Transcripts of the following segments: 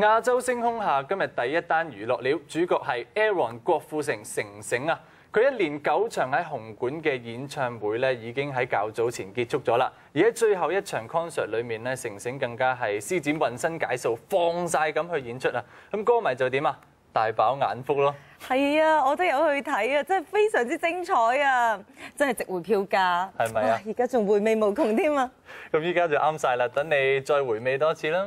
亞洲星空下今日第一單娛樂料，主角係 Aaron 郭富城成成啊！佢一連九場喺紅館嘅演唱會咧，已經喺較早前結束咗啦。而喺最後一場 concert 裏面咧，成成更加係施展渾身解數，放晒咁去演出啊！咁歌迷就點啊？大飽眼福咯！係啊，我都有去睇啊，真係非常之精彩啊！真係值回票價，係咪啊而家仲回味無窮添啊！咁依家就啱晒啦，等你再回味多次啦。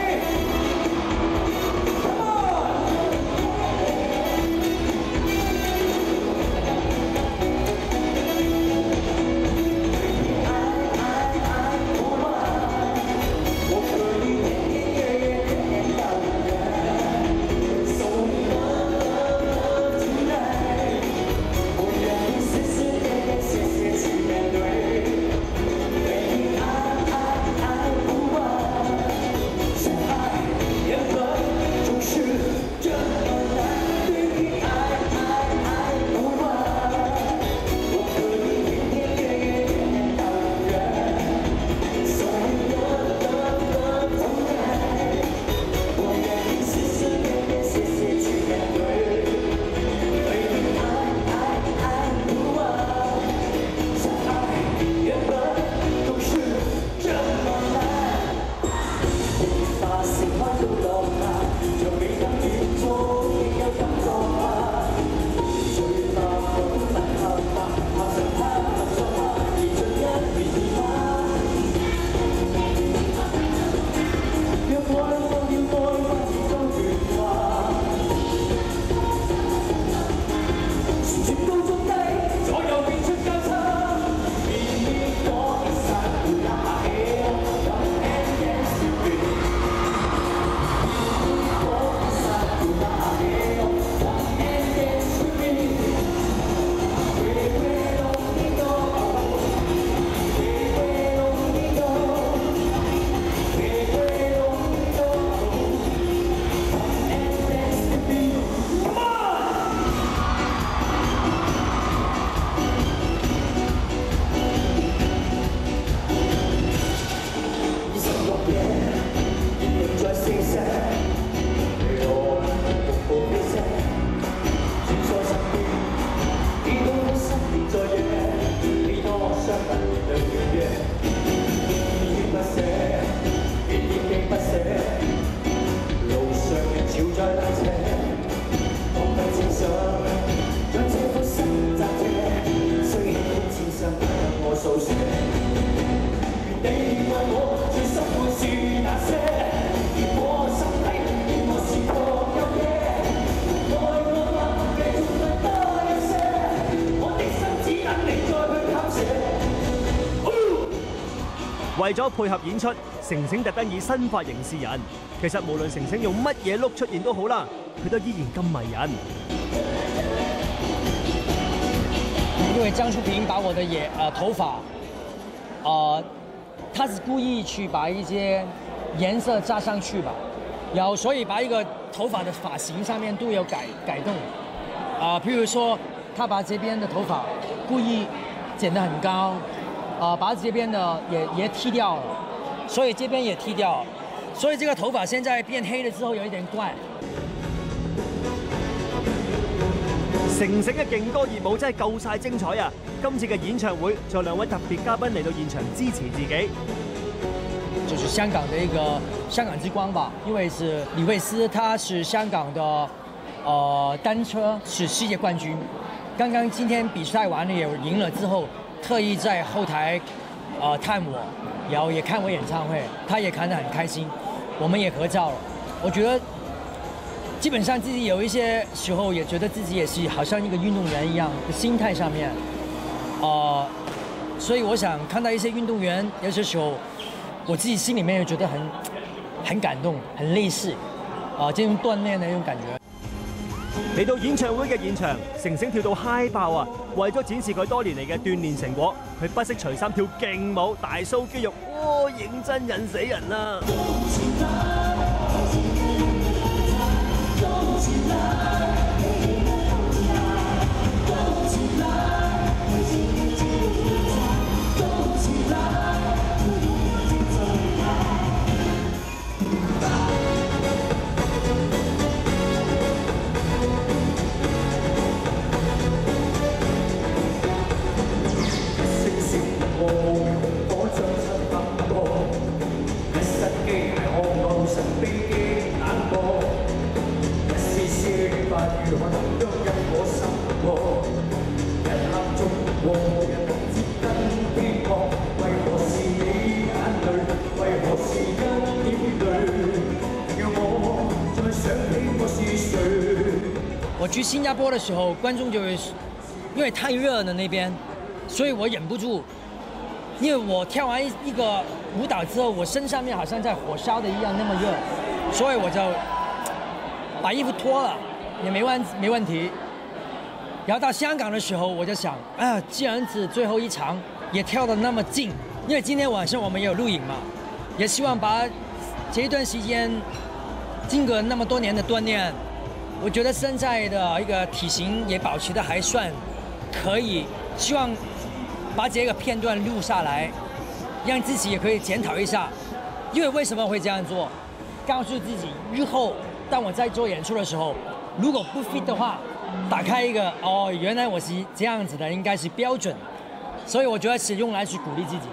為咗配合演出，成成特登以新髮型示人。其實無論城城用乜嘢 look 出現都好啦，佢都依然咁迷人。因為張淑平把我的眼呃頭髮，呃，他是故意去把一些顏色加上去吧，然後所以把一個頭髮的髮型上面都有改改動，啊、譬如說他把這邊的頭髮故意剪得很高，啊、把這邊的也也剃掉了，所以這邊也剃掉，所以這個頭髮現在變黑了之後有一点怪。成成嘅勁歌熱舞真係夠晒精彩啊！今次嘅演唱會仲有兩位特別嘉賓嚟到現場支持自己。就是香港的一个香港之光吧，因为是李慧詩，她是香港的，呃，单车是世界冠军。刚刚今天比赛完了也赢了之后，特意在后台，呃，探我，然后也看我演唱会，她也看得很开心，我们也合照了。我觉得基本上自己有一些时候也觉得自己也是好像一个运动员一样的心态上面，呃，所以我想看到一些运动员有些时候，我自己心里面也觉得很 很感動，很類似啊，這種鍛鍊嘅一種感覺。嚟到演唱會嘅現場，成成跳到嗨爆啊！為咗展示佢多年嚟嘅鍛鍊成果，佢不惜除衫跳勁舞，大苏肌肉，哇！认真引死人啊！去新加坡的时候，观众就会因为太热了那边，所以我忍不住，因为我跳完一一个舞蹈之后，我身上面好像在火烧的一样那么热，所以我就把衣服脱了，也没问没问题。然后到香港的时候，我就想，啊，既然是最后一场，也跳得那么近，因为今天晚上我们也有录影嘛，也希望把这一段时间经过那么多年的锻炼。我觉得现在的一个体型也保持的还算可以，希望把这个片段录下来，让自己也可以检讨一下，因为为什么会这样做，告诉自己日后，当我在做演出的时候，如果不 fit 的话，打开一个哦，原来我是这样子的，应该是标准，所以我觉得是用来去鼓励自己。